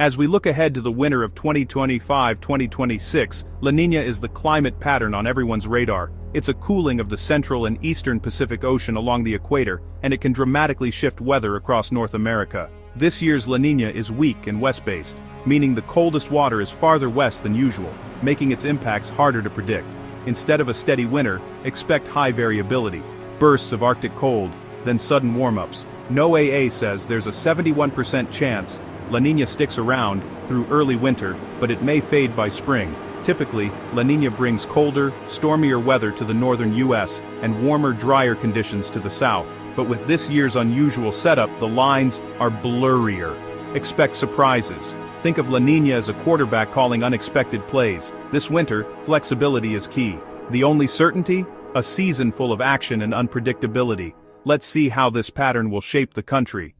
As we look ahead to the winter of 2025-2026, La Niña is the climate pattern on everyone's radar. It's a cooling of the central and eastern Pacific Ocean along the equator, and it can dramatically shift weather across North America. This year's La Niña is weak and west-based, meaning the coldest water is farther west than usual, making its impacts harder to predict. Instead of a steady winter, expect high variability, bursts of Arctic cold, then sudden warm-ups. NOAA says there's a 71% chance La Niña sticks around through early winter, but it may fade by spring. Typically, La Niña brings colder, stormier weather to the northern U.S. and warmer, drier conditions to the south. But with this year's unusual setup, the lines are blurrier. Expect surprises. Think of La Niña as a quarterback calling unexpected plays. This winter, flexibility is key. The only certainty? A season full of action and unpredictability. Let's see how this pattern will shape the country.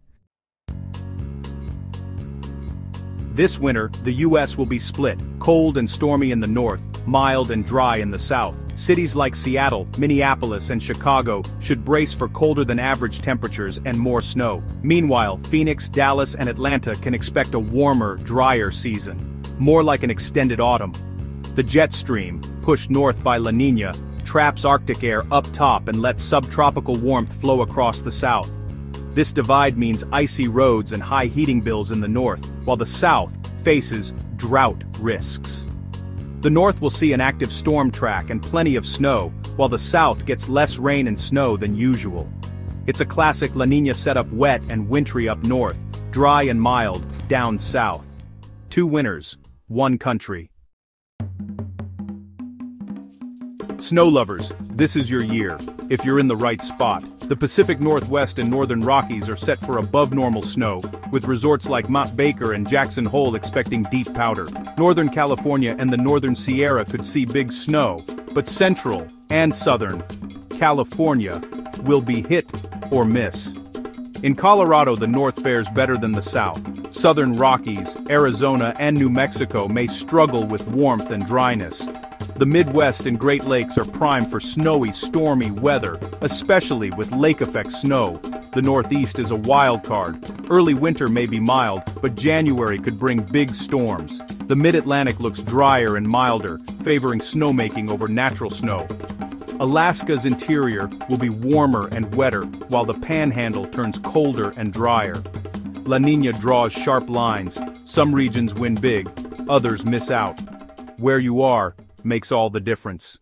This winter, the U.S. will be split, cold and stormy in the north, mild and dry in the south. Cities like Seattle, Minneapolis, and Chicago should brace for colder than average temperatures and more snow. Meanwhile, Phoenix, Dallas, and Atlanta can expect a warmer, drier season. More like an extended autumn. The jet stream, pushed north by La Nina, traps Arctic air up top and lets subtropical warmth flow across the south. This divide means icy roads and high heating bills in the north, while the south faces drought risks. The north will see an active storm track and plenty of snow, while the south gets less rain and snow than usual. It's a classic La Nina setup wet and wintry up north, dry and mild down south. Two winners, one country. Snow lovers, this is your year, if you're in the right spot. The Pacific Northwest and Northern Rockies are set for above-normal snow, with resorts like Mount Baker and Jackson Hole expecting deep powder. Northern California and the Northern Sierra could see big snow, but Central and Southern California will be hit or miss. In Colorado the North fares better than the South. Southern Rockies, Arizona and New Mexico may struggle with warmth and dryness. The Midwest and Great Lakes are prime for snowy, stormy weather, especially with lake-effect snow. The Northeast is a wild card. Early winter may be mild, but January could bring big storms. The Mid-Atlantic looks drier and milder, favoring snowmaking over natural snow. Alaska's interior will be warmer and wetter, while the panhandle turns colder and drier. La Nina draws sharp lines. Some regions win big, others miss out. Where you are, makes all the difference.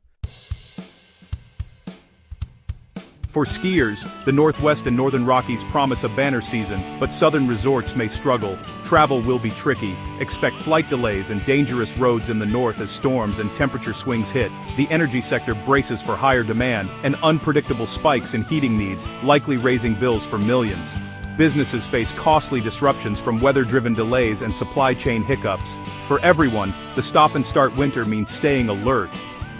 For skiers, the Northwest and Northern Rockies promise a banner season, but southern resorts may struggle. Travel will be tricky. Expect flight delays and dangerous roads in the north as storms and temperature swings hit. The energy sector braces for higher demand and unpredictable spikes in heating needs, likely raising bills for millions. Businesses face costly disruptions from weather-driven delays and supply chain hiccups. For everyone, the stop-and-start winter means staying alert.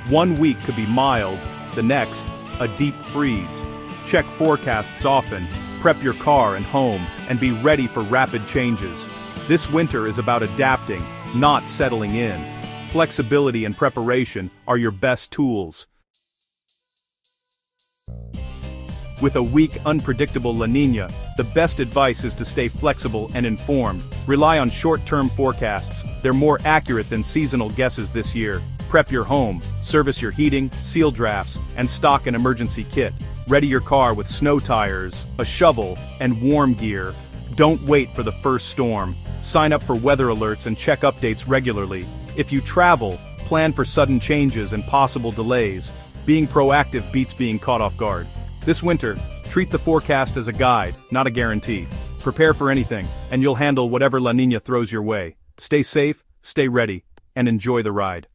One week could be mild, the next, a deep freeze. Check forecasts often, prep your car and home, and be ready for rapid changes. This winter is about adapting, not settling in. Flexibility and preparation are your best tools. With a weak, unpredictable La Nina, the best advice is to stay flexible and informed. Rely on short-term forecasts, they're more accurate than seasonal guesses this year. Prep your home, service your heating, seal drafts, and stock an emergency kit. Ready your car with snow tires, a shovel, and warm gear. Don't wait for the first storm. Sign up for weather alerts and check updates regularly. If you travel, plan for sudden changes and possible delays. Being proactive beats being caught off guard. This winter, treat the forecast as a guide, not a guarantee. Prepare for anything, and you'll handle whatever La Nina throws your way. Stay safe, stay ready, and enjoy the ride.